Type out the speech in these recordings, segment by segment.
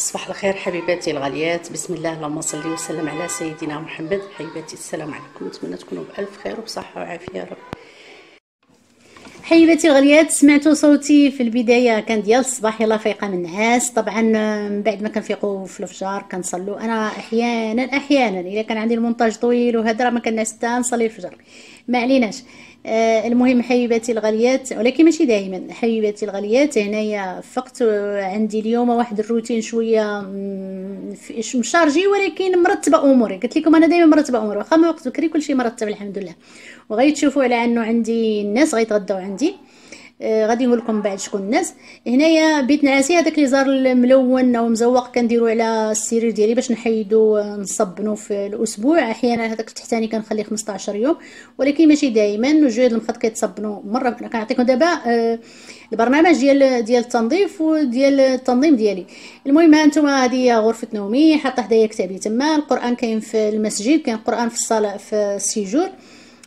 صباح الخير حبيباتي الغاليات. بسم الله اللهم صل وسلم على سيدنا محمد. حبيباتي السلام عليكم. نتمنى تكونوا بألف خير وبصحة وعافية يا رب. حبيباتي الغاليات سمعتوا صوتي في البداية كان ديال الصباح يلا فايقة من النعاس طبعا من بعد ما كنفيقوا في الفجر كنصلوا. أنا أحيانا أحيانا الا كان عندي المونتاج طويل راه ما كنعس حتى نصلي الفجر. ما عليناش. المهم حبيباتي الغاليات ولكن ماشي دائما حبيباتي الغاليات هنايا فقت عندي اليوم واحد الروتين شوية مشارجي ولكن مرتبة أموري. قلت لكم أنا دائما مرتبة أموري واخا ما وقت بكري كلشي مرتب الحمد لله. وغيتشوفوا على أنه عندي الناس غيتغداو عندي. آه غادي نقول لكم بعد شكون الناس. هنايا بيت نعاسي هذاك اللي زار الملون أو مزوق كنديرو على السرير ديالي باش نحيدو نصبنو في الأسبوع. أحيانا هذاك التحتاني كنخليه 15 يوم. ولكن ماشي دائما وجوج المخط كيتصبنوا مرة كنعطيكم دابا آه البرنامج ديال ديال التنظيف وديال التنظيم ديالي. المهم ها نتوما هذه غرفة نومي حاطة حدايا كتابي تما. القرآن كاين في المسجد كاين قرآن في الصلاة في ال séjour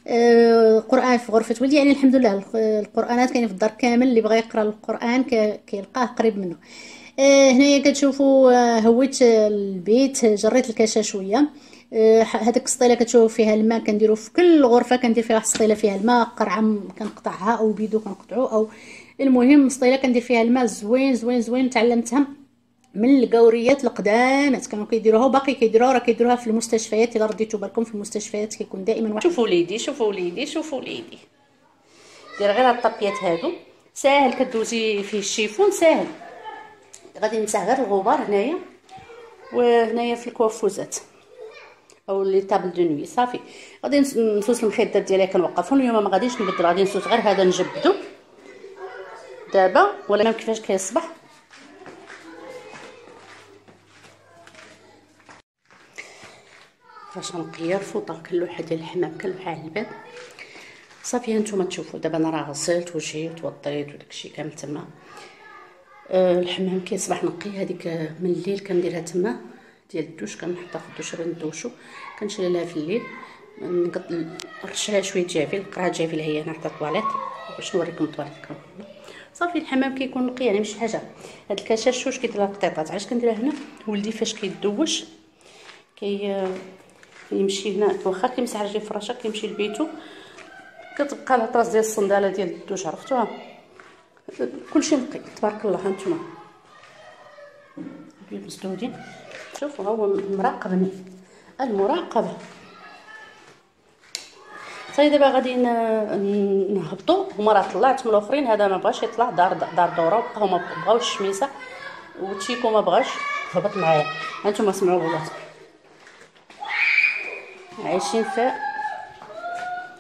القران في غرفة ولدي. يعني الحمد لله القرآنات كاين في الدار كامل اللي بغى يقرأ القرآن كيلقاه قريب منه. هنايا كتشوفوا هويت البيت جريت الكاشة شوية. هذيك السطيله كتشوفوا فيها الماء كنديروا في كل غرفة كندير فيها السطيله فيها الماء قرعة كنقطعها أو بيدو كنقطعو. أو المهم سطيله كندير فيها الماء زوين زوين زوين تعلمتها. من القوريات القدامات كانوا كيديروها وباقي كيديروها راه كيديروها في المستشفيات. إلا رديتو بالكم في المستشفيات كيكون دائما واحد. شوفوا وليدي شوفوا وليدي شوفوا وليدي دير غير هاد الطابيات هادو. ساهل كدوزي فيه ال chiffon ساهل. غادي نمسح غير الغبار هنايا. وهنايا في الكوافوزات أو les tables de nuit صافي. غادي نسوس المخدات ديالي كنوقفهم. اليوم ما غاديش نبدل غادي نسوس غير هذا نجبدو. دابا ولا كيفاش كيصبح؟ فاش غنقير فوطة كنلوحها ديال الحمام كنلوحها على الباب صافي هانتوما تشوفوا. دابا أنا راه غسلت وجيت وطيت وداكشي كامل تما. أه الحمام كيصبح نقي. هذيك من الليل كنديرها تما ديال الدوش. كنحطها في الدوش باش ندوشو. كنشعلها في الليل. نرش عليها شوية جافيل القرعه جافيل هي أنا حتى الطواليت. باش نوريكم الطواليت صافي الحمام كيكون نقي يعني ماشي حاجة. هاد الكاشاش واش كيدير القطيطات علاش كنديرها هنا؟ ولدي فاش كيدوش كي يمشي هنا واخا كيمسح في الفراشه كيمشي لبيتو. كتبقى الهطراس ديال الصندالة ديال الدوش عرفتوها كلشي نقي تبارك الله هانتوما بيض مسدودين. شوفوا هو مراقبني المراقبة. صافي دابا غادي نهبطوا هما راه طلعت من الأخرين هذا ما بغاش يطلع دار دار دورة وبقاو ما بغاوش الشميسه وتشيكو ما بغاش. هبط معايا. هانتوما سمعوا ولات عايشين في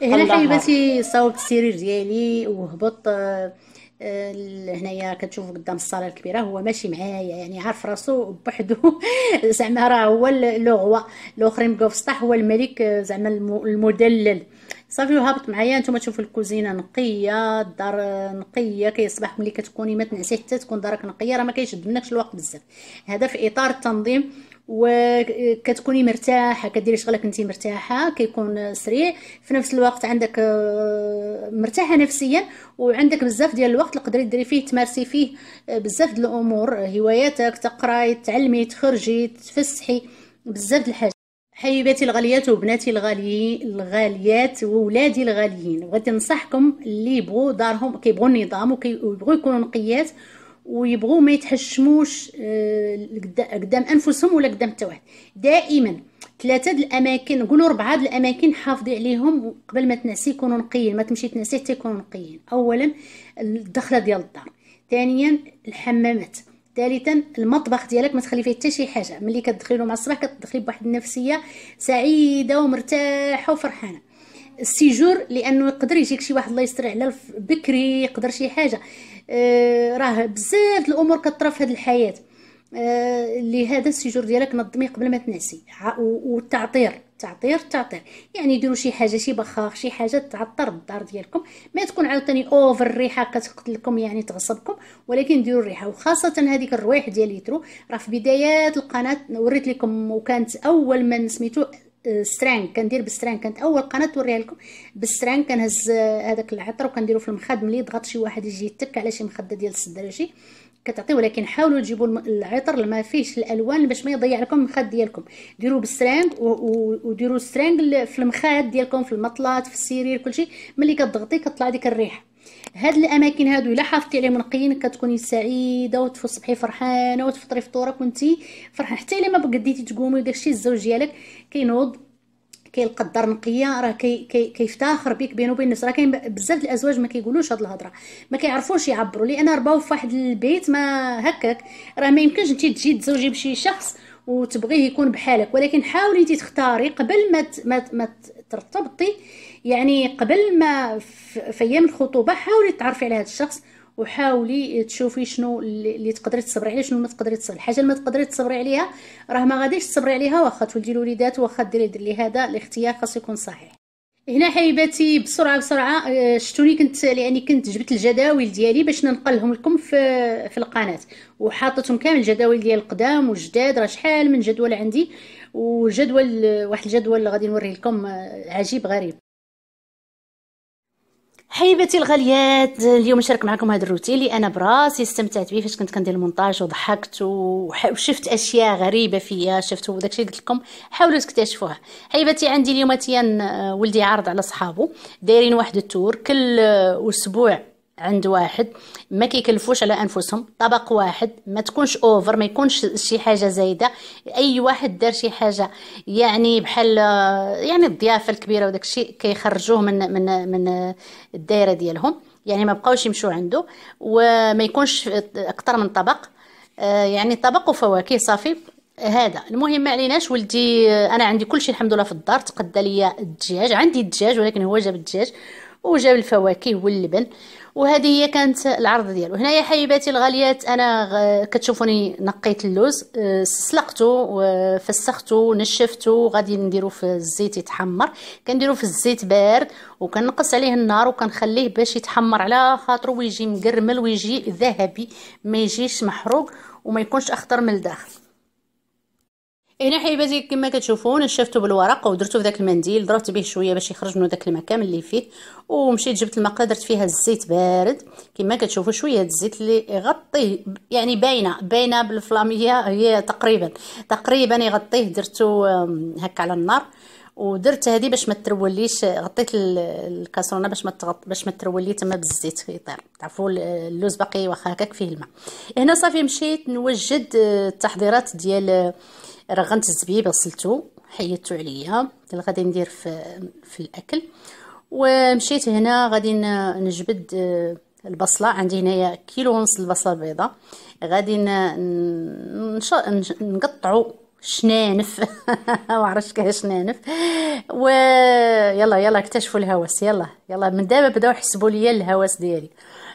هنا حبيباتي صاوبت السرير ديالي وهبط آه هنايا كتشوفوا قدام الصالة الكبيرة هو ماشي معايا يعني عارف راسو بوحدو. زعما راه هو لو الاخرين بقاو في السطح هو الملك زعما المدلل. صافي وهابط معايا نتوما تشوفوا الكوزينة نقية الدار نقية كيصبح ملي كتكوني ما تنعسي حتى تكون دارك نقية راه ما كيشد منكش الوقت بزاف. هذا في إطار التنظيم وكتكوني مرتاحة كديري شغلك انت مرتاحة كيكون سريع في نفس الوقت عندك مرتاحة نفسيا وعندك بزاف ديال الوقت تقدري ديري فيه تمارسي فيه بزاف ديال الأمور هواياتك تقراي تعلمي تخرجي تفسحي بزاف د الحاجات. حبيباتي الغاليات وبناتي الغاليين الغاليات وولادي الغاليين بغيت ننصحكم اللي يبغوا دارهم كيبغوا النظام وكيبغوا يكونوا نقيات ويبغوا ما يتحشموش قدام أنفسهم ولا قدام حتى واحد. دائما ثلاثة د الأماكن نقولوا أربعة د الأماكن حافظي عليهم قبل ما تنعسي يكونوا نقيين ما تمشي تنعسي حتى يكونوا نقيين. اولا الدخلة ديال الدار ثانيا الحمامات ثالثا المطبخ ديالك ما تخلي فيه حتى شي حاجة. ملي كتدخلي مع الصباح كتدخلي بواحد النفسية سعيدة ومرتاحة وفرحانة. ال séjour لأنه يقدر يجيك شي واحد الله يستر على بكري يقدر شي حاجة. آه راه بزاف الأمور كطرا في هذه الحياة. آه لهذا ال séjour ديالك نظميه قبل ما تنعسي. والتعطير تعطير تعطير. يعني ديروا شي حاجة شي بخاخ شي حاجة تعطر الدار ديالكم. ما تكون عاوتاني اوفر الريحة كتقتلكم يعني تغصبكم. ولكن ديروا الريحة. وخاصة هذيك الروايح ديال ليترو راه في بدايات القناة وريت لكم وكانت أول من سميتو سترانك كندير بالسترانك كانت أول قناة توريها لكم بالسترانك كنهز هذاك العطر وكنديرو في المخاد ملي ضغط شي واحد يجي يتك على شي مخدة ديال السدراجي كتعطي ولكن حاولوا تجيبوا العطر اللي ما فيهش الألوان باش ما يضيع لكم المخاد ديالكم. ديروا بالسرانغ وديروا السرانغ في المخاد ديالكم في المطلات في السرير كلشي. ملي كتضغطي كطلع ديك الريحة. هاد الأماكن هادو إلا حافظتي عليهم نقيين كتكوني سعيدة وتصبحي فرحانة وتفطري فطوره كنتي فرحانة. حتى إلا ما بقديتي تقومي وداكشي الزوج ديالك كينوض كيقدر نقية راه كي كي كيفتخر بك بينه وبين الناس. راه كاين بزاف الأزواج ما كيقولوش هاد الهضرة. ما كيعرفوش يعبروا. لأن رباو في واحد البيت ما هكاك. راه ما يمكنش انت تجي تزوجي بشي شخص وتبغيه يكون بحالك. ولكن حاولي انت تختاري قبل ما ما, ترتبطي يعني قبل ما في أيام الخطوبة حاولي تعرفي على هذا الشخص وحاولي تشوفي شنو اللي تقدري تصبري عليه شنو ما تقدري تصبري. الحاجة اللي ما تقدري تصبري عليها راه ما غاديش تصبري عليها واخا تولدي الوليدات واخا ديري ديري هذا الاختيار خاص يكون صحيح. هنا حبيباتي بسرعة بسرعة آه، شتوني كنت يعني كنت جبت الجداول ديالي باش ننقلهم لكم في في القناة. وحاطتهم كامل الجداول ديال القدام والجداد راه شحال من جدول عندي. وجدول واحد الجدول اللي غادي نوريه لكم آه، عجيب غريب. حبيباتي الغاليات اليوم نشارك معكم هذا الروتين اللي أنا براسي استمتعت به فاش كنت كندير المونتاج وضحكت وشفت أشياء غريبة فيا شفت وداكشي قلت لكم حاولوا تكتشفوها حبيباتي عندي اليوم تيان آه، ولدي عارض على صحابه دايرين واحد التور كل آه، أسبوع عند واحد ما كيكلفوش على أنفسهم. طبق واحد ما تكونش over ما يكونش شي حاجة زايدة. أي واحد دار شي حاجة يعني بحال يعني الضيافة الكبيرة وداك الشيء كيخرجوه من من من الدائره ديالهم. يعني ما بقاوش يمشوا عنده. وما يكونش أكثر من طبق. آه، يعني طبق وفواكه صافي. هذا. المهم ما عليناش ولدي أنا عندي كل شيء الحمد لله في الدار. تقدى ليا الدجاج. عندي الدجاج ولكن هو جاب الدجاج وجاب الفواكه واللبن. وهذه هي كانت العرض ديالو. هنايا حبيباتي الغاليات أنا كتشوفوني نقيت اللوز أه، سلقته وفسخته نشفته غادي نديرو في الزيت يتحمر. كنديرو في الزيت بارد وكنقص عليه النار وكنخليه باش يتحمر على خاطرو ويجي مقرمل ويجي ذهبي ما يجيش محروق وما يكونش اخضر من الداخل. هنا حبيباتي كما كتشوفون نشفتو بالورق ودرتو في داك المنديل ضربت به شوية باش يخرج منه داك الماء كامل اللي فيه ومشيت جبت المقله درت فيها الزيت بارد. كما كتشوفوا شوية الزيت اللي يغطيه يعني باينة باينة بالفلاميه هي تقريبا تقريبا يغطيه. درتو هكا على النار ودرت هذه باش ما تروليش غطيت الكاسرونة باش ما باش ما ترولي تما بالزيت يطير تعرفوا اللوز باقي واخا هكاك فيه الماء. هنا صافي مشيت نوجد التحضيرات ديال رغنت الزبيب غسلتو حيدتو عليا. غادي ندير في في الأكل. ومشيت هنا غادي نجبد آه، البصلة. عندي هنايا كيلو ونص البصلة البيضاء. غادي نقطعو شنانف. ما عرفتش كيفاش شنانف. و يلا يلا اكتشفوا الهوس يلا يلا من دابا بداو يحسبوا ليا الهوس ديالي.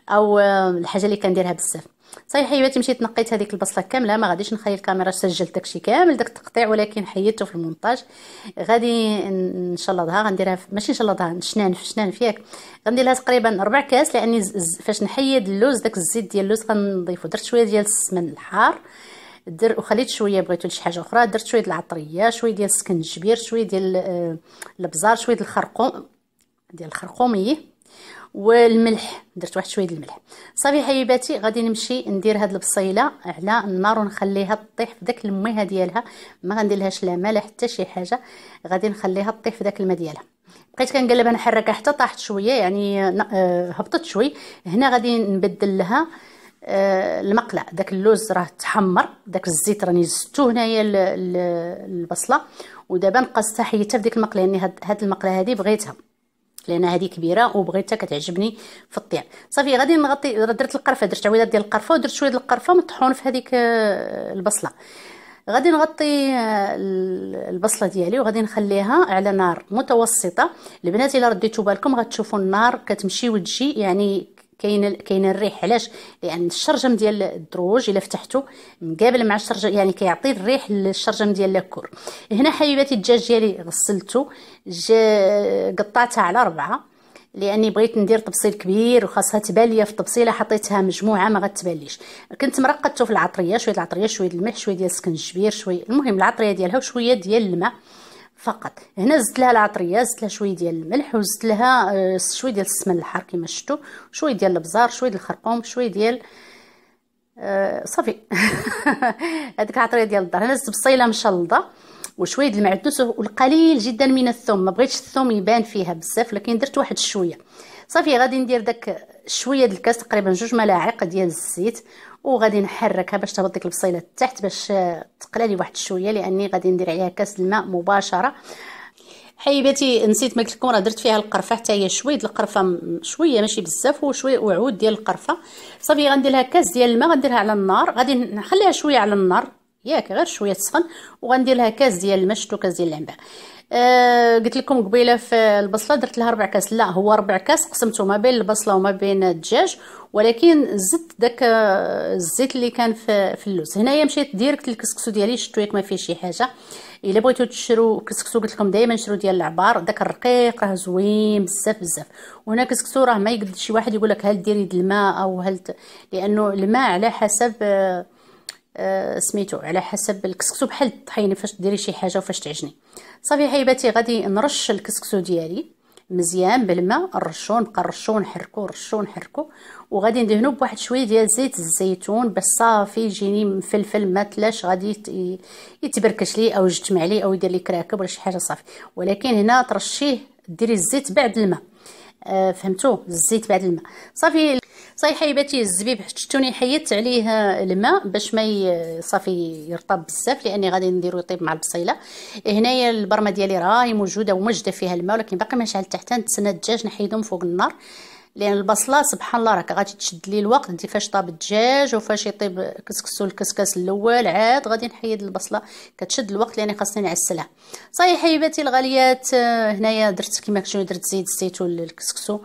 أو آه، الحاجة اللي كنديرها بزاف. صحيح حيواتي مشيت نقيت هذيك البصله كاملة ما غاديش نخلي الكاميرا سجلت داكشي كامل داك التقطيع ولكن حيدته في المونتاج. غادي إن شاء الله دها غنديرها ماشي إن شاء الله دها نشنان في شنان فيك غندير لها تقريبا ربع كاس لأني فاش نحيد اللوز داك الزيت ديال اللوز غنضيفو. درت شوية ديال السمن الحار در وخليت شوية بغيتو لشي حاجة أخرى. درت شوية العطرية شوية ديال السكنجبير شوية ديال آه، البزار شوية الخرقوم ديال الخرقوميه والملح. درت واحد شوية الملح. صافي حبيباتي غادي نمشي ندير هاد البصيلة على النار ونخليها طيح في داك الميها ديالها. ما غنديرلهاش لا مالح حتى شي حاجة. غادي نخليها طيح في داك الماء ديالها. بقيت كنقلبها نحركها حتى طاحت شوية يعني آه، هبطت شوي. هنا غادي نبدل لها آه، المقلع داك اللوز راه تحمر. داك الزيت راني زدتو هنايا البصلة. ودابا نقصتها حيدتها في ديك المقلة يعني هاد المقلة هذه بغيتها. لأن هذه كبيرة وبغيتها كتعجبني في الطياب صافي غادي نغطي درت القرفة درت عويدات ديال القرفة ودرت شوية ديال القرفة مطحون في هذيك آه، البصلة. غادي نغطي آه، البصلة ديالي وغادي نخليها على نار متوسطة. البنات إلا رديتو بالكم غتشوفوا النار كتمشي وتجي يعني كاين كاين الريح. علاش؟ لأن الشرجم ديال الدروج إلا فتحته مقابل مع الشرجم يعني كيعطي الريح للشرجم ديال لاكور هنا حبيباتي الدجاج ديالي غسلته قطعتها على ربعة لأني بغيت ندير طبسيل كبير وخاصها تبان في الطبسيله حطيتها مجموعة ما غتبانليش كنت مرقدته في العطرية شوية العطرية شوية الملح شوية ديال السكنجبير شوية المهم العطرية ديالها وشوية ديال الماء. فقط. هنا زدت لها العطرية زدت لها شوية ديال الملح وزدت لها آه، شوية ديال السمن الحار كما شفتوا شوية ديال البزار شوية ديال الخرقوم شوية ديال آه صافي. هذيك العطرية ديال الدار. أنا زدت بصيلة مشلضه وشوية المعدنوس والقليل جدا من الثوم. ما بغيتش الثوم يبان فيها بزاف لكن درت واحد شوية. صافي غادي ندير داك شوية د الكاس تقريبا جوج ملاعق ديال الزيت. وغادي نحركها باش تهبط ديك البصيلة تحت باش تقلى لي واحد شوية لأني غادي ندير عليها كاس الماء مباشرة. حبيباتي نسيت ما قلت لكم راه درت فيها القرفة حتى هي شوية القرفة شوية ماشي بزاف وشوية وعود ديال القرفة. صافي غندير لها كاس ديال الماء غنديرها على النار غادي نخليها شوية على النار ياك غير شوية تسخن وغندير لها كاس ديال الماء شتو كاس ديال العنبة. آه قلت لكم قبيلة في البصلة درت لها ربع كاس. لا هو ربع كاس قسمته ما بين البصلة وما بين الدجاج ولكن زدت داك الزيت اللي كان في, في اللوز. هنايا مشيت direct الكسكسو ديالي شفتو ياك ما فيه شي حاجة. إلا بغيتو تشرو كسكسو قلت لكم دائما شرو ديال العبار. داك الرقيق راه زوين بزاف بزاف. وهنا كسكسو راه ما يقد شي واحد يقول لك هل ديري الماء أو هل لأنه الماء على حسب آه آه سميتو على حسب الكسكسو. بحال الطحينه فاش ديري شي حاجة وفاش تعجني. صافي حبيباتي غادي نرش الكسكسو ديالي مزيان بالماء نرشو نبقى نرشو نحركو نرشو نحركو. وغادي ندهنو بواحد شوية ديال زيت الزيتون. باش صافي يجيني مفلفل ما تلاش. غادي يتبركش لي أو يجتمع لي أو يدير لي كراكب ولا شي حاجة صافي. ولكن هنا ترشيه ديري الزيت بعد الماء. آه فهمتوا الزيت بعد الماء. صافي صافي حبيباتي الزبيب شفتوني حيدت عليه الماء باش ما صافي يرطب بزاف لأني غادي نديرو يطيب مع البصيلة. هنايا البرمة ديالي راهي موجودة وموجدة فيها الماء ولكن باقي ما شعلت تحت نتسنى الدجاج نحيدهم فوق النار. لأن البصلة سبحان الله راك غادي تشد لي الوقت انت فاش طاب الدجاج وفاش يطيب كسكسو الكسكاس الأول عاد غادي نحيد البصلة كتشد الوقت لأني خاصني نعسلها. صاي حبيباتي الغاليات هنايا درت كما كتشوفوا درت زيت الزيتون للكسكسو.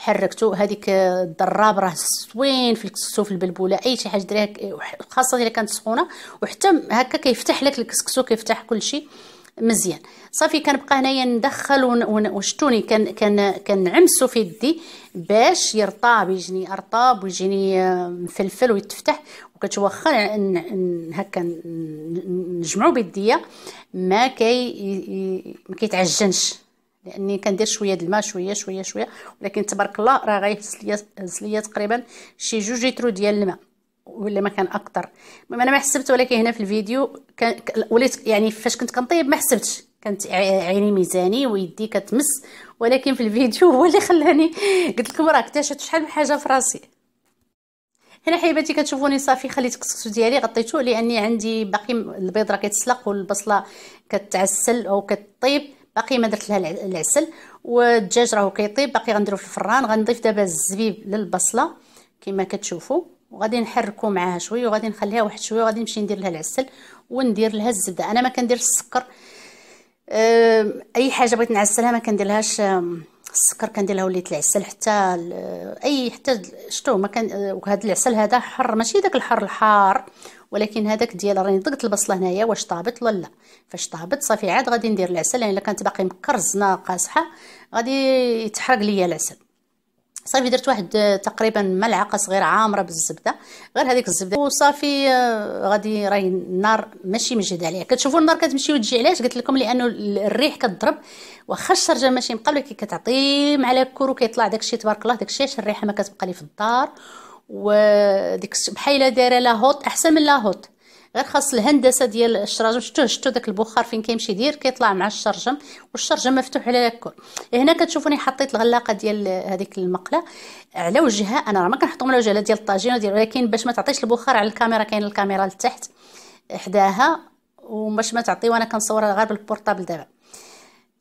حركته هذيك الضراب راه زوين في الكسكسو في البلبوله أي شي حاجة ديريها خاصة إلا كانت سخونة. وحتى هكا كيفتح لك الكسكسو كيفتح كلشي مزيان. صافي كنبقى هنايا ندخل وشتوني كان كان كنعمسو في يدي باش يرطاب يجيني أرطاب ويجيني مفلفل ويتفتح. وكتشوف واخا هكا نجمعو بيديا ما كي ما كيتعجنش. لأني كندير شوية د الماء شوية شوية شوية. ولكن تبارك الله راه غيهز ليا ليا تقريبا شي جوج لتر ديال الماء ولا ما كان أكثر أنا ما حسبت ولكن هنا في الفيديو كان وليت يعني فاش كنت كنطيب ما حسبتش. كانت عيني ميزاني ويدي كتمس. ولكن في الفيديو هو اللي خلاني قلت لكم راه اكتشفت شحال من حاجة في راسي. هنا حبيباتي كتشوفوني صافي خليت الكسكسو ديالي غطيته لأني عندي باقي البيض راه كيتسلق والبصلة كتعسل أو كطيب. باقي ما درت لها العسل. والدجاج راهو كيطيب باقي غنديرو في الفران. غنضيف دابا الزبيب للبصلة كما كتشوفوا وغادي نحركو معاها شوية وغادي نخليها واحد شوية وغادي نمشي ندير لها العسل وندير لها الزبدة. أنا ما كندير السكر. أه أي حاجة بغيت نعسلها ما كنديرلهاش السكر. كندير لها وليت العسل حتى أي حتى شتو ما كان وهذا العسل هذا حر ماشي داك الحر الحار. ولكن هذاك ديال راني ضغط البصلة هنايا واش طابت ولا لا. فاش طابت صافي عاد غادي ندير العسل يعني إلا كانت باقي مكرزنه قاصحة غادي يتحرق ليا العسل. صافي درت واحد تقريبا ملعقة صغيرة عامرة بالزبدة غير هذيك الزبدة. وصافي غادي راهي النار ماشي مجهدة عليها. كتشوفوا النار كتمشي وتجي علاش؟ قلت لكم لأنه الريح كتضرب واخا الشرجة ماشي مقابله كي كتعطي على الكور وكيطلع داكشي تبارك الله داكشي الريحة ما كتبقى لي في الدار. وديك بحاله دايرة la hotte أحسن من la hotte غير خاص الهندسة ديال الشراجم شفتوه؟ شفتو داك البخار فين كيمشي يدير؟ كيطلع مع الشرجم والشرجم مفتوح على الكل هنا كتشوفوني حطيت الغلاقة ديال هذيك المقلة على وجهها. أنا راه ما كنحطهم على وجهها ديال الطاجين ديال ولكن باش ما تعطيش البخار على الكاميرا كاين الكاميرا لتحت حداها وباش ما تعطي وأنا كنصورها غير بال portable دابا.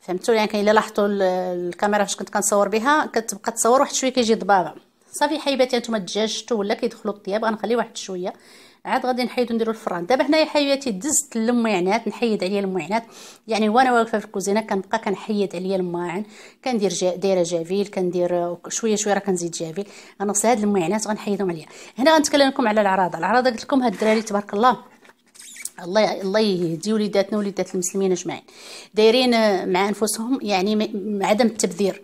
فهمتوا؟ يعني إلا لاحظتوا الكاميرا فاش كنت كنصور بها كتبقى تصور واحد شوية كيجي ضبابه صافي حبيباتي نتوما الدجاج ولا كيدخلوا الطياب غنخليه واحد شوية. عاد غادي نحيدو نديرو الفران. دابا هنايا حبيباتي دزت المعينات نحيد عليا المعينات. يعني وأنا واقفة في الكوزينة كنبقى كنحيد عليا الماعن. كندير جا دايرة جافيل كندير شوية شوية راه كنزيد جافيل. غنغسل هاد المعينات غنحيدهم عليا. هنا غنتكلم لكم على العراضه العراضه قلت لكم هاد الدراري تبارك الله. الله الله يهدي وليداتنا وليدات المسلمين أجمعين. دايرين مع أنفسهم يعني عدم التبذير.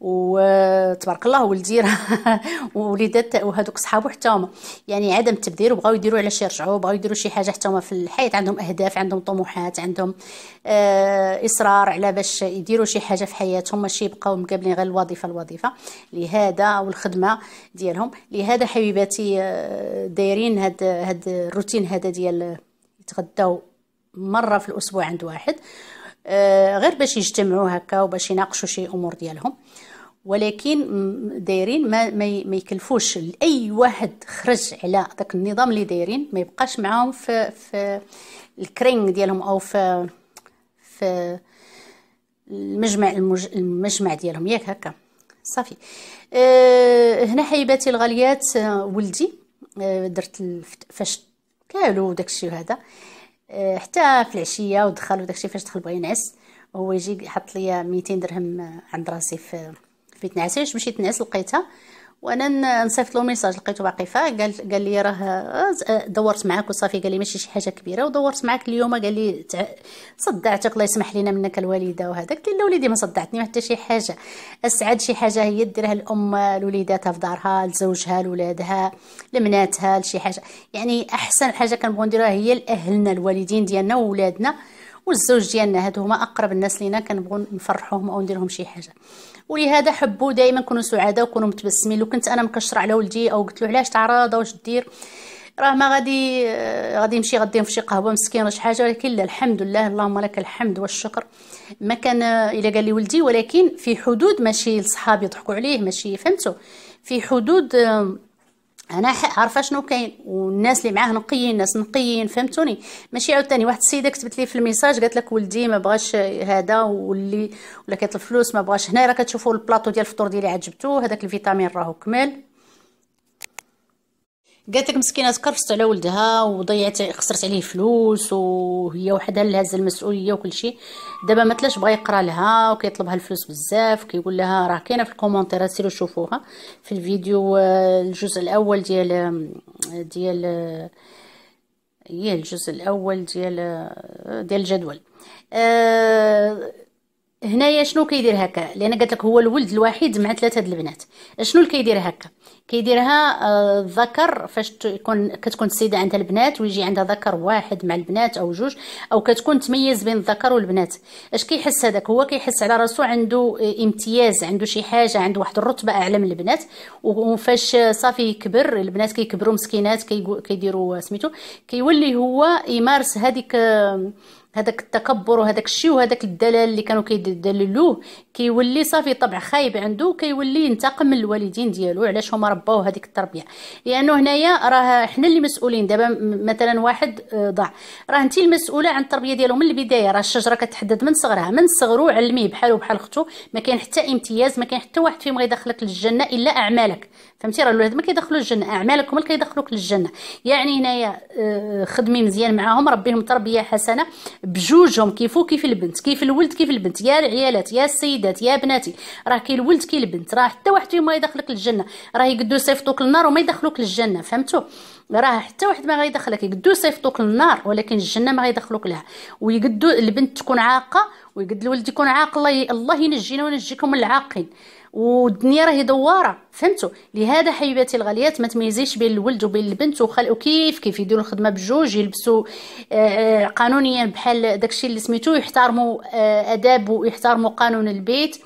وتبارك الله ولدي راه وليدات وهذوك صحابو حتى هما. يعني عدم التبذير وبغاو يديروا علاش يرجعوا بغاو يديروا شي حاجة حتى هما في الحياة. عندهم أهداف عندهم طموحات عندهم آه إصرار على باش يديروا شي حاجة في حياتهم. ماشي يبقاو مقابلين غير الوظيفة الوظيفة. لهذا أو الخدمه ديالهم. لهذا حبيباتي آه دايرين هاد هاد الروتين هذا ديال يتغداو مرة في الأسبوع عند واحد. غير باش يجتمعوا هكا وباش يناقشوا شي أمور ديالهم. ولكن دايرين ما ما يكلفوش لأي واحد خرج على داك النظام اللي دايرين ما يبقاش معاهم في في الكرينغ ديالهم أو في في المجمع المج... المجمع ديالهم. ياك هكا. صافي. أه هنا حبيباتي الغاليات آه، ولدي أه درت. فاش كالو داكشي هذا حتى في العشية ودخل داكشي فاش دخل بغا ينعس هو يجي يحط ليا 200 درهم عند راسي في بيت نعساش مشيت نعس لقيتها وأنا نصيفط له message لقيته باقي فا قال قال لي راه دورت معاك وصافي قال لي ماشي شي حاجة كبيرة ودورت معاك اليوم قال لي. صدعتك الله يسمح لنا منك الوالدة وهذا قلت له وليدي ما صدعتني حتى شي حاجة. أسعد شي حاجة هي ديرها الأم لوليداتها في دارها لزوجها لولادها لمناتها لشي حاجة. يعني أحسن حاجة كنبغيو نديروها هي لأهلنا الوالدين ديالنا وولادنا والزوج ديالنا. هادو هما أقرب الناس لينا كنبغوا نفرحوهم أو ندير لهم شي حاجة. ولهذا حبوا دائما كونوا سعداء وكونوا متبسمين. لو كنت أنا مكشره على ولدي أو قلت له علاش تعرض واش دير راه ما غادي غادي يمشي غادي في شي قهوة مسكين شي حاجة. ولكن لا الحمد لله اللهم لك الحمد والشكر. ما كان إلا قال لي ولدي ولكن في حدود ماشي لصحابي يضحكوا عليه ماشي فهمتوا؟ في حدود أنا عارفة شنو كاين والناس اللي معاه نقيين ناس نقيين فهمتوني؟ ماشي عاوتاني واحد السيده كتبت لي في ال message قالت لك ولدي ما بغاش هذا واللي ولا كيطلب فلوس ما بغاش هنا راه كتشوفوا البلاطو ديال الفطور ديالي عجبتو هذاك الفيتامين راهو كمل قالت لك مسكينة تكرفست على ولدها وضيعت خسرت عليه فلوس وهي وحدها اللي هز المسؤولية وكل شيء. دابا ما تلاش بغا يقرأ لها وكيطلبها الفلوس بزاف وكيقول لها راه كاينة في الكومونتيرات سيروا شوفوها في الفيديو آه، الجزء الأول ديال ديال هي الجزء الأول ديال ديال الجدول. أه هنايا شنو كيدير هكا؟ لأن قالت لك هو الولد الوحيد مع ثلاثة د البنات. شنو اللي كيدير هكا؟ كيديرها آه، الذكر فاش تكون كتكون السيدة عندها البنات ويجي عندها ذكر واحد مع البنات أو جوج أو كتكون تميز بين الذكر والبنات. إش كيحس هذاك؟ هو كيحس على راسو عنده آه، امتياز عنده شي حاجة عنده واحد الرتبة أعلى من البنات وفاش صافي يكبر البنات كيكبروا مسكينات كيديروا سميتو كيولي هو يمارس هذيك هذاك التكبر وهذاك الشيء وهذاك الدلال اللي كانوا كيدللوه كيولي صافي طبع خايب عنده كيولي ينتقم من الوالدين ديالو. علاش هما رباوه هذيك التربية؟ لأنه هنايا راه حنا اللي مسؤولين. دابا مثلا واحد آه، ضاع. راه انت المسؤولة عن التربية ديالو من البداية. راه الشجرة كتحدد من صغرها من صغرو علميه بحالو بحال اختو ما كاين حتى امتياز ما كاين حتى واحد فيهم غيدخلك للجنة إلا أعمالك. فهمتي؟ راه الولاد ما كيدخلوا الجنة. اعمالك هما اللي كيدخلوك للجنة. يعني هنايا آه، خدمي مزيان معاهم. ربيهم تربية حسنة بجوجهم. كيفو كيف البنت كيف الولد كيف البنت. يا العيالات يا السيدات يا بناتي. راه كي الولد كي البنت. راه حتى واحد فيهم ما يدخلك للجنة. راه يقدو يصيفطوك للنار وما يدخلوك للجنة. فهمتوا راه حتى واحد ما غيدخلك. يقدو يصيفطوك للنار ولكن الجنة ما غيدخلوك لها. ويقدو البنت تكون عاقة ويقد الولد يكون عاق الله الله ينجينا وينجيكم العاقين. والدنيا راهي دوارة فهمتوا لهذا حبيباتي الغاليات ما تميزيش بين الولد وبين البنت وخل وكيف كيف يديروا الخدمة بجوج يلبسوا آه، آه، قانونيا بحال داكشي اللي سميتو يحترموا آه، آداب ويحترموا قانون البيت.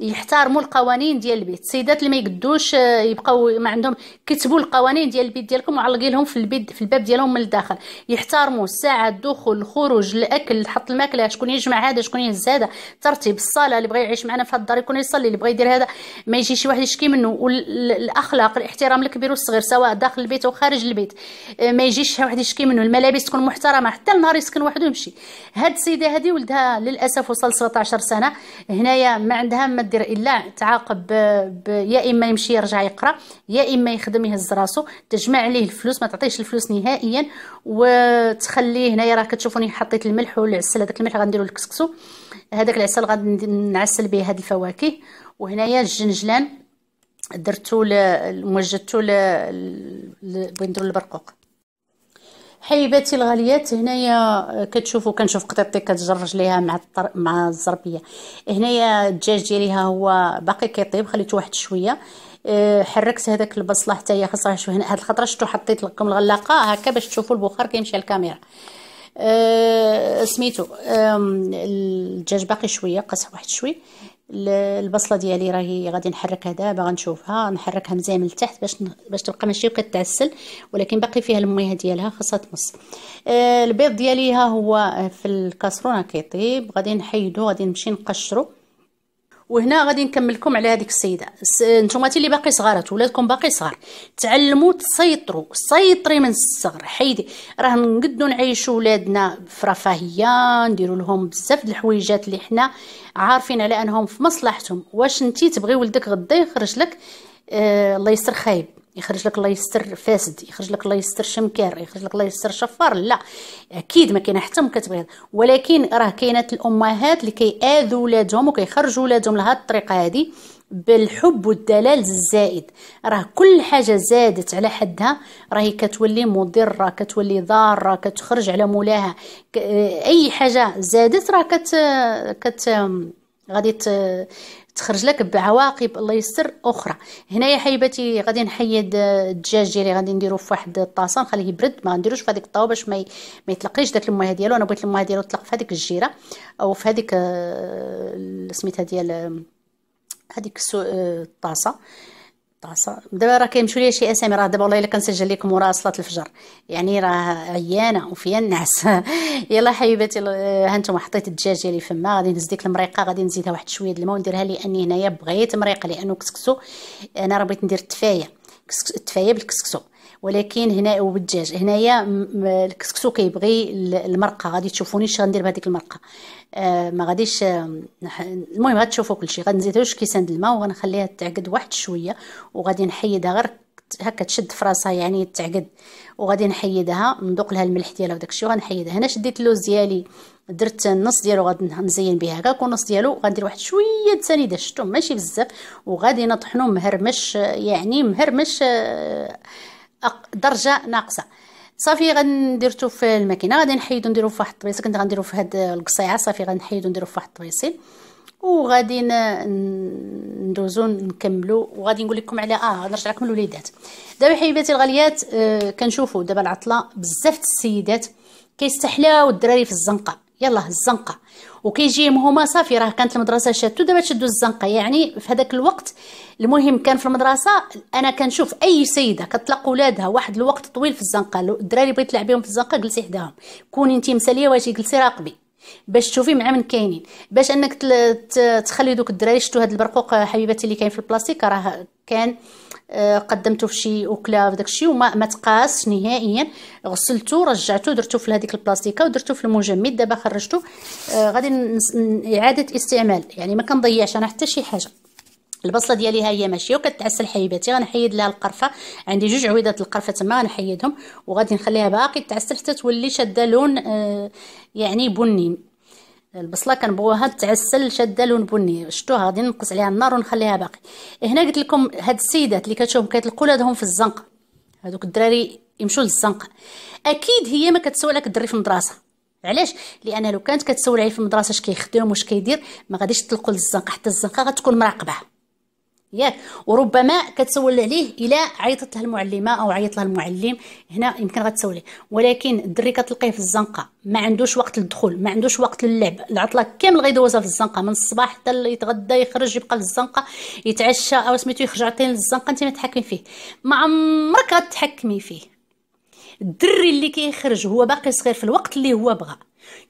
يحترموا القوانين ديال البيت. السيدات اللي ما يقدوش آه، يبقاو ما عندهم كتبوا القوانين ديال البيت ديالكم وعلقي لهم في البيت في الباب ديالهم من الداخل. يحترموا الساعة الدخول الخروج الأكل حط الماكلة شكون يجمع هذا شكون يهز هذا ترتيب الصلاة اللي بغى يعيش معنا في الدار يكون يصلي اللي بغى يدير هذا. ما يجي شي واحد يشكي منه. والاخلاق الاحترام الكبير والصغير سواء داخل البيت أو خارج البيت. آه، ما يجيش شي واحد يشكي منه. الملابس تكون محترمة. حتى النهار يسكن وحده ويمشي هاد السيدة هذه ولدها للأسف وصل 17 سنة. هنايا ما عندها ما دير إلا تعاقب. يا إما يمشي يرجع يقرأ يا إما يخدم يهز راسو تجمع عليه الفلوس ما تعطيش الفلوس نهائيا وتخليه هنايا راه كتشوفوني حطيت الملح والعسل هذاك الملح غنديرو الكسكسو هذاك العسل غادي نعسل به هاد الفواكه وهنايا الجنجلان درتو ل... بغيت نديرو البرقوق حبيباتي الغاليات هنايا كتشوفوا كنشوف قطيطتي كتجر رجليها مع الطر... مع الزربية. هنايا الدجاج ديالي هو باقي كيطيب خليته واحد شوية. أه حركت هذاك البصلة حتى هي خاصها شوية. هاد الخطره شفتو حطيت لكم الغلاقة هكا باش تشوفوا البخار كيمشي الكاميرا. أه سميتو أه الدجاج باقي شوية قصح واحد شوي. البصلة ديالي راهي غادي نحركها دابا غنشوفها نحركها مزيان من التحت باش باش تبقى ماشي كتعسل ولكن باقي فيها المياه ديالها خاصها تمص. آه البيض ديالي ها هو في الكاسرونه كيطيب غادي نحيدو غادي نمشي نقشرو. وهنا غادي نكملكم على هذيك السيدة. نتوما اللي باقي صغارات ولادكم باقي صغار. تعلموا تسيطروا. سيطري من الصغر. حيدي راه نقدو نعيشوا ولادنا في رفاهيه نديروا لهم بزاف د الحويجات اللي حنا عارفين على أنهم في مصلحتهم. واش انتي تبغي ولدك غدا يخرج لك؟ آه الله يستر خايب. يخرج لك الله يستر فاسد يخرج لك الله يستر شمكار يخرج لك الله يستر شفار لا أكيد ما كاينة حتى ما كتبغي ولكن راه كاينات الأمهات اللي كيآذوا ولادهم وكيخرجوا ولادهم لهاد الطريقة هذه بالحب والدلال الزائد. راه كل حاجة زادت على حدها راهي كتولي مضرة كتولي ضارة كتخرج على مولاها. أي حاجة زادت راه كت كت غادي تخرج لك بعواقب الله يستر أخرى. هنايا حبيباتي غادي نحيد الدجاج ديالي غادي نديرو في واحد الطاسة نخليه يبرد ما نديروش في هذيك الطاوة باش ما ما يطلقيش داك الموية ديالو. أنا بغيت الموية ديالو تطلق في هذيك الجيرة أو في هذيك آه، سميتها ديال هذيك آه، الطاسة. طاسه دابا راه كيمشيو ليا شي اسامي راه دابا والله الا كنسجل لكم ورا صلاه الفجر. يعني راه عيانة وفيا النعس يلا حبيباتي ها أنتم حطيت الدجاج ديالي فما غادي نهز ديك المريقة غادي نزيدها واحد شوية د الماء ونديرها لأني هنايا بغيت مريقة لأنه كسكسو أنا راه بغيت ندير التفاية. التفاية بالكسكسو. ولكن هنا وبالدجاج هنايا الكسكسو كيبغي المرقة. غادي تشوفوني اش غندير بهذيك المرقة. آه ما غاديش آه المهم غتشوفوا كلشي. غنزيد واش كيسان الماء وغنخليها تعقد واحد شوية وغادي نحيدها غير هكا تشد في راسها يعني تعقد وغادي نحيدها ندوق لها الملح ديالها وداكشي وغنحيدها. هنا شديت اللوز ديالي درت النص ديالو غادي نزين به هكاك والنص ديالو غندير واحد شوية سنيدة. شفتو؟ ماشي بزاف. وغادي نطحنو مهرمش يعني مهرمش آه درجة ناقصة. صافي غنديرتو في الماكينة غادي نحيدو نديرو في واحد الطبيصه كنت غنديرو في هاد القصيعة صافي غنحيدو نديرو في واحد الطبيصيل وغادي ندوزو نكملو. وغادي نقول لكم على آه نرجع لكم الوليدات. دابا حبيباتي الغاليات آه كنشوفوا دابا العطلة بزاف السيدات كيستحلاو الدراري في الزنقة. يلا الزنقة. وكيجيهم هما صافي راه كانت المدرسة شاتو دابا تشدوا الزنقة. يعني في هذاك الوقت المهم كان في المدرسة أنا كنشوف أي سيدة كتطلق ولادها واحد الوقت طويل في الزنقة. الدراري بغيت تلعب بهم في الزنقة جلسي حداهم. كوني انت مسالية واجي جلسي راقبي. باش تشوفي مع من كاينين. باش أنك تخلي دوك الدراري شتو هاد البرقوق حبيباتي اللي كاين في البلاستيك راه كان قدمته في شي وكله في داكشي وما ما تقاس نهائيا. غسلته رجعته درته في هذيك البلاستيكة ودرته في المجمد. دابا خرجته. آه غادي إعادة استعمال. يعني ما كنضيعش أنا حتى شي حاجة. البصلة ديالي ها هي ماشية وكتعسل حبيباتي غنحيد لها القرفة. عندي جوج عويدات القرفة تما غنحيدهم. وغادي نخليها باقي. تعسل حتى تولي شادة لون آه يعني بني. البصلة كنبغوها تعسل شاده لون بني. شفتوها غادي نقص عليها النار ونخليها باقي. هنا قلت لكم هاد السيدات اللي كتشوفهم كيطلقوا ولادهم في الزنقة. هذوك الدراري يمشوا للزنقة. أكيد هي ما كتسوى لك الدري في المدرسة. علاش؟ لأن لو كانت كتسول عليه في المدرسة اش كيخدم واش كيدير ما غاديش تطلقوا للزنقة. حتى الزنقة غتكون مراقبة. ياك وربما كتسول عليه الا عيطت له المعلمة أو عيط له المعلم. هنا يمكن غتسولي ولكن الدري كتلقيه في الزنقة. ما عندوش وقت للدخول. ما عندوش وقت للعب. العطلة كامل غيدوزها في الزنقة. من الصباح حتى يتغدى يخرج يبقى في الزنقة. يتعشى أو سميتو يخرج عطين للزنقة. أنت ما تحكمي فيه. ما عمرك غتحكمي فيه. الدري اللي كيخرج هو باقي صغير في الوقت اللي هو بغى.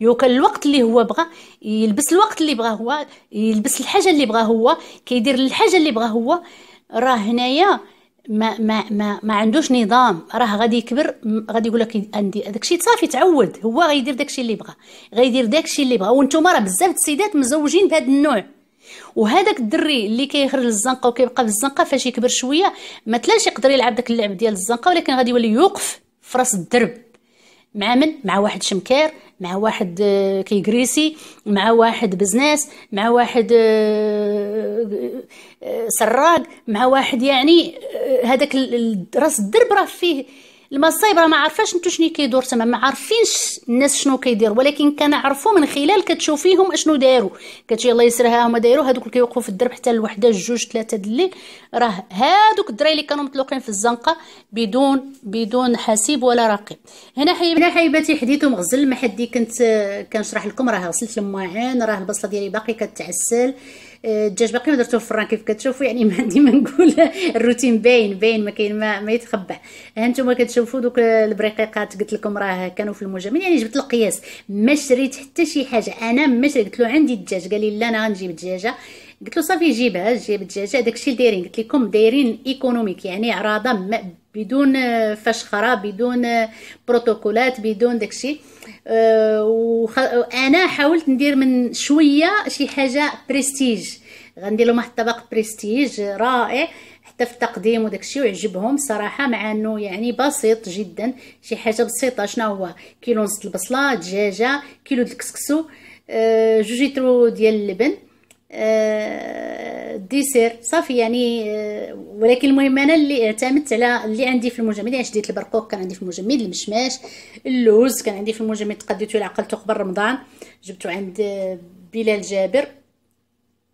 يوكل الوقت اللي هو بغى يلبس الوقت اللي بغى هو يلبس الحاجة اللي بغى هو كيدير الحاجة اللي بغى هو. راه هنايا ما ما ما ما عندوش نظام. راه غادي يكبر غادي يقول لك عندي داكشي صافي تعود. هو غيدير داكشي اللي بغى غيدير داكشي اللي بغى وأنتم راه بزاف السيدات مزوجين بهذا النوع. وهذاك الدري اللي كيخرج للزنقة وكيبقى في الزنقة فاش يكبر شوية ما تلاش يقدر يلعب داك اللعب ديال الزنقة ولكن غادي يولي يوقف في راس الدرب. مع من؟ مع واحد شمكار مع واحد آه، كيكريسي مع واحد بزناس مع واحد آه، آه، سراق مع واحد يعني هذاك راس الدرب راه فيه المصايب راه ما عارفاش نتو شنو كيدور تما ما عارفينش الناس شنو كيدير ولكن كنعرفوا من خلال كتشوفيهم أشنو داروا كتجي الله يسرها هما دايروا هذوك اللي كيوقفوا في الدرب حتى الوحده جوج ثلاثة د الليل راه هادوك الدراري اللي كانوا مطلوقين في الزنقة بدون بدون حسيب ولا رقيب. هنا حبيبتي هنا حبيباتي حديث ومغزل ما حدي كنت كنشرح لكم راه غسلت الماعن راه البصلة ديالي باقي كتعسل. الدجاج باقي ما درتو في الفران كيف كتشوفوا؟ يعني ما عندي ما نقول الروتين باين باين ما كاين ما, ما يتخبع ها نتوما كتشوفوا دوك البريقيقات قلت لكم راه كانوا في المجمل يعني جبت القياس ما شريت حتى شي حاجة. أنا ما شريت قلت له عندي الدجاج. قال لي لا أنا غنجيب دجاجه قلت له صافي جيبها جيب الدجاجة. داكشي اللي دايرين. قلت لكم دايرين économique يعني عراضه بدون فشخرة بدون بروتوكولات بدون داكشي أه وخ... حاولت ندير من شوية شي حاجة بريستيج غندير لهم واحد الطبق بريستيج رائع حتى في التقديم وداكشي وعجبهم صراحة مع إنه يعني بسيط جدا. شي حاجة بسيطة شنو هو؟ كيلو ونص البصلة دجاجة كيلو د الكسكسو أه جوج ديال اللبن. أه ديسير صافي يعني أه ولكن المهم أنا اللي اعتمدت على اللي عندي في المجمد. يعني شديت البرقوق كان عندي في المجمد المشماش اللوز كان عندي في المجمد. إلى عقلته قبل رمضان. جبته عند بلال جابر.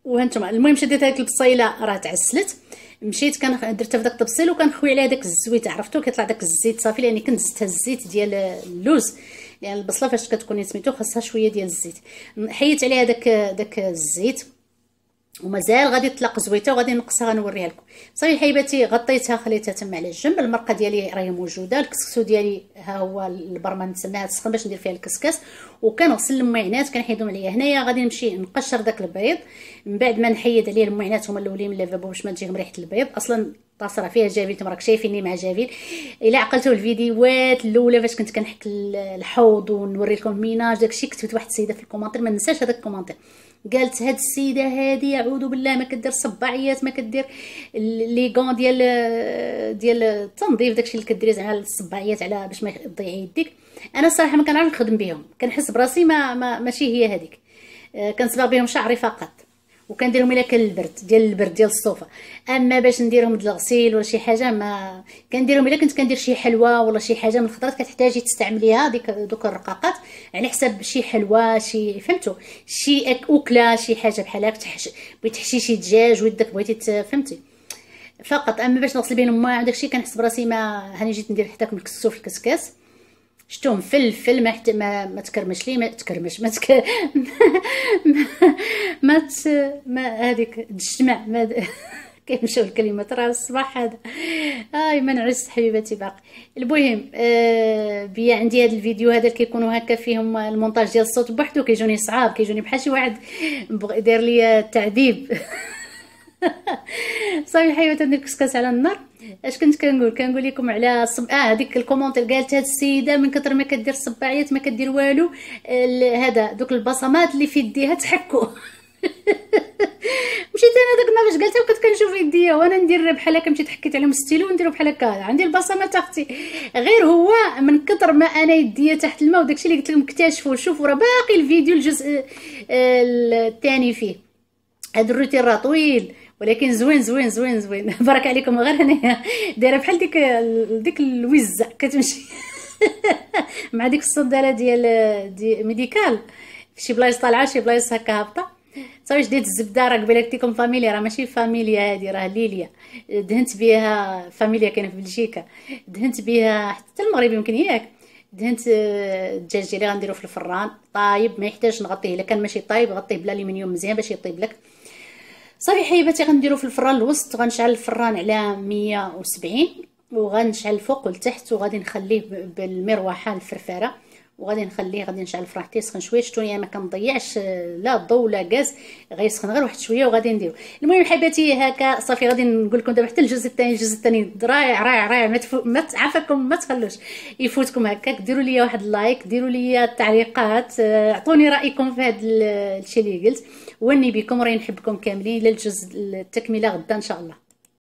وهانتوما. المهم شديت هذيك البصيلة راه تعسلت. مشيت كان درتها في داك الطبسيل وكنخوي عليها داك الزويت عرفتو؟ كيطلع داك الزيت صافي لأني كنت زدتها الزيت ديال اللوز. لأن يعني البصلة فاش كتكوني سميتو خاصها شوية ديال الزيت. حيت عليها داك داك الزيت. ومازال غادي تطلق زويتة وغادي نقصها غنوريها لكم. صافي حبيباتي غطيتها خليتها تما على الجنب المرقة ديالي راهي موجودة الكسكسو ديالي ها هو البرمة نسميها تسخن باش ندير فيها الكسكس. وكنغسل المعينات كنحيدهم عليا هنايا غادي نمشي نقشر داك البيض. من بعد ما نحيد عليه المعينات هما الأولين من lavabo ال باش ما تجيهم ريحة البيض. أصلا الطاسه فيها جافيل نتوما راك شايفيني مع جافيل. إلا عقلتوا الفيديوهات الأولى فاش كنت كنحك الحوض ونوري لكم ménage ال داكشي كتبت واحد السيدة في commentaire ال ما ننساش هذاك الكومونتير قالت هاد السيدة هادي أعوذ بالله ما كدير صباعيات ما كدير les gants ديال ديال التنظيف داكشي اللي كديري زعما الصباعيات على باش ما تضيعي يديك. أنا الصراحه ما كنعرفش نخدم بهم كنحس براسي ما, ما ماشي هي هذيك كنصبغ بهم شعري فقط. وكنديرهم إلا كان البرد ديال البرد ديال الصوفه أما باش نديرهم الغسيل ولا شي حاجة ما كنديرهم إلا كنت كندير شي حلوة ولا شي حاجة من الخضرات كتحتاجي تستعمليها ديك دوك الرقاقات على حساب شي حلوة شي فهمتوا شي أكلة شي حاجة بحال هكا تحش بغيتي تحشي شي دجاج ودك بغيتي فهمتي؟ فقط. أما باش نغسل بهم الماء وداكشي كنحس براسي ما هاني جيت ندير حتى من الكسو في الكسكاس شتو مفلفل ما حتى ما, ما تكرمش لي ما تكرمش ما تك ما ما, ت... ما هذيك تجتمع ما كيمشاو الكلمات راه الصباح هذا. اي ما نعس حبيباتي باقي المهم آه بيا عندي هذا الفيديو هذا كيكونوا هكا فيهم المونتاج ديال الصوت بوحدو كيجوني صعاب كيجوني بحال شي واحد داير لي تعذيب صافي حيوات ندير كسكاس على النار. اش كنت كنقول؟ كنقول لكم على صب... آه هذيك commentaire ال قالت هاد السيدة من كثر ما كدير الصباعيات ما كدير والو هذا دوك البصمات اللي في يديها تحكوا مشيت أنا داك النهار فاش قالتها وكنت كنشوف يديا وأنا ندير بحال هكا مشيت حكيت عليهم ستيلو ونديرو بحال هكا. عندي البصمات أختي غير هو من كثر ما أنا يديا تحت الماء وداكشي اللي قلت لكم اكتشفوا شوفوا راه باقي الفيديو الجزء الثاني فيه. هذا الروتين راه طويل ولكن زوين زوين زوين زوين. بارك عليكم. غير هنايا دايرة بحال ديك ديك الوزة كتمشي. مع ديك الصنداله ديال des médicales. شي بلايص طالعة شي بلايص هكا هابطة. صافي شديت الزبدة راه قبيلة قلت لكم فاميليا راه ماشي فاميليا هادي راه ليليا. دهنت بها فاميليا كاينة في بلجيكا. دهنت بها حتى المغرب يمكن ياك. دهنت الدجاج ديالي غنديرو في الفران. طايب ما يحتاجش نغطيه إلا كان ماشي طايب غطيه بالالومنيوم مزيان باش يطيب لك. صافي حبيباتي غنديرو في الفران الوسط غنشعل الفران على 170 وغنشعل الفوق والتحت وغادي نخليه بالمروحة الفرفرة. وغادي نخليه غادي نشعل الفران حتى يسخن شوية شتوني يعني ما كنضيعش لا الضو لا غاز غيسخن غير واحد شوية وغادي نديرو. المهم حبيباتي هكا صافي غادي نقول لكم دابا حتى الجزء الثاني الجزء الثاني رائع رائع رائع ما, تفو... ما تعافاكم ما تخلوش. يفوتكم هكاك ديروا لي واحد اللايك ديروا لي التعليقات اعطوني رأيكم في هذا الشيء اللي قلت. واني بكم راني نحبكم كاملين إلى الجزء التكملة غدا إن شاء الله.